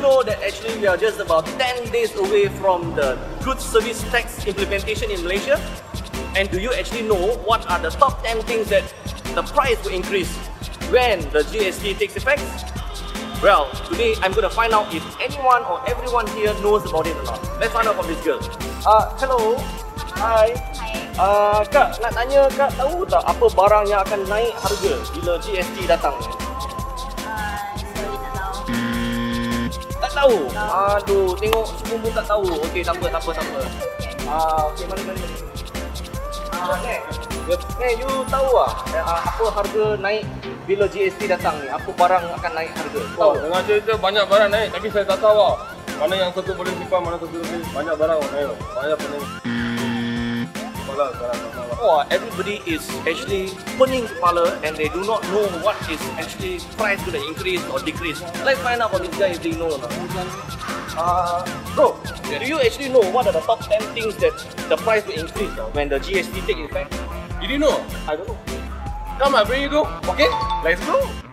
know that actually we are just about 10 days away from the goods service tax implementation in Malaysia? And do you actually know what are the top 10 things that the price will increase when the GST takes effect? Well, today I'm going to find out if anyone or everyone here knows about it or not. Let's find out from this girl. Uh, hello. Hi. Uh, Kak, nak tanya Kak tahu tak apa barang yang akan naik harga bila GST datang? Tahu. Aduh, tengok semua pun tak tahu. Okey, tak apa, tak apa, tak apa. Ah, okey, mari mari. Ah, Nek. Nek, you tahu ah eh, ah, apa harga naik bila GST datang ni? Apa barang akan naik harga? Oh, dengar cerita banyak barang naik tapi saya tak tahu lah. Mana yang satu boleh simpan, mana satu boleh banyak barang naik. Banyak pening. Kepala sekarang lah. Oh, everybody is actually pening kepala and they do not know what is actually price going to increase or decrease. Let's find out from this guy if they know or not. Uh, bro, do you actually know what are the top 10 things that the price will increase uh, when the GST take effect? You didn't know? I don't know. Come, I bring you go. Okay, let's go.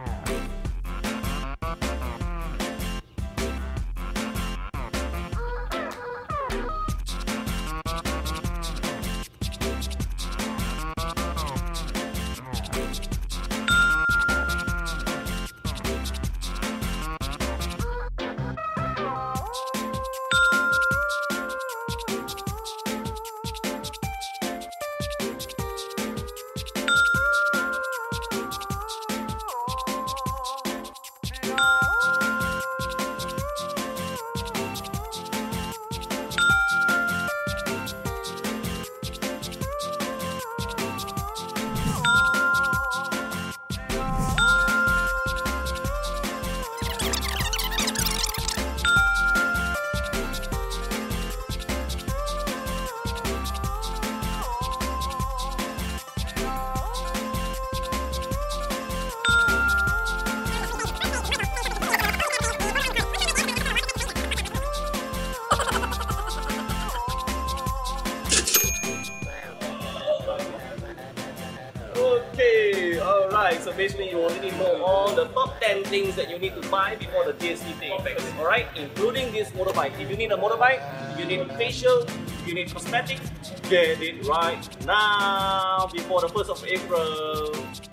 So basically, you already know all the top 10 things that you need to buy before the GST take effect. Alright, including this motorbike. If you need a motorbike, you need facial, you need cosmetics, get it right now before the 1st of April.